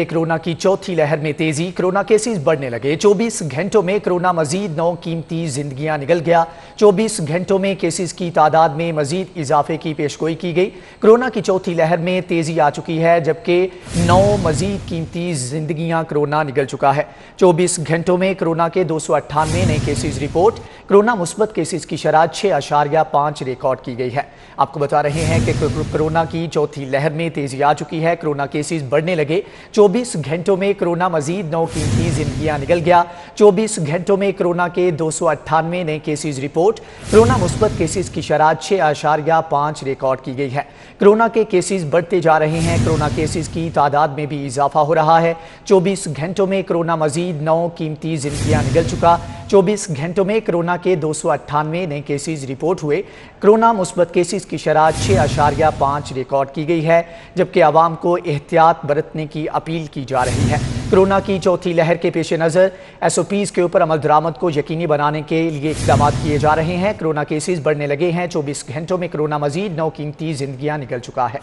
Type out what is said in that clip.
Corona की चौथी लहर में तेज़ी, कोरोना केसेस बढ़ने लगे। 24 घंटों में कोरोना मजीद नौ कीमती जिंदगियाँ निकल गया। 24 घंटों में केसेस की तादाद में मजीद इजाफे की पेशगोई की गई। कोरोना की चौथी लहर में तेज़ी आ चुकी है, जबकि नौ मजीद कीमती जिंदगियाँ कोरोना निकल चुका है। 24 घंटों में कोरोना के दो सौ अट्ठानवे नए केसेज रिपोर्ट। कोरोना मुस्बत केसेज की शराब छः अशारिया रिकॉर्ड की गई है। आपको बता रहे हैं कि कोरोना की चौथी लहर में तेज़ी आ चुकी है। कोरोना केसेज बढ़ने लगे। 24 घंटों में कोरोना मजीद नौ कीमती जिंदगियाँ निकल गया। 24 घंटों में कोरोना के दो सौ अट्ठानवे नए केसेज रिपोर्ट। कोरोना मुस्बत केसेज की शराब छः आशारिया पाँच रिकॉर्ड की गई है। कोरोना के केसेज बढ़ते जा रहे हैं। कोरोना केसेज की तादाद में भी इजाफा हो रहा है। 24 घंटों में कोरोना मजीद नौ कीमती जिंदगियाँ निकल चुका। 24 घंटों में कोरोना के दो सौ अट्ठानवे नए केसेज रिपोर्ट हुए। कोरोना मुस्बत केसेज की शराह छः अशारिया पाँच रिकॉर्ड की गई है, जबकि आवाम को एहतियात बरतने की अपील की जा रही है। कोरोना की चौथी लहर के पेश नज़र एस ओ पीज़ के ऊपर अमल दरामद को यकीनी बनाने के लिए इकदाम किए जा रहे हैं। कोरोना केसेज बढ़ने लगे हैं। चौबीस घंटों में कोरोना मजीद नौ कीमती जिंदगियाँ निकल चुका है।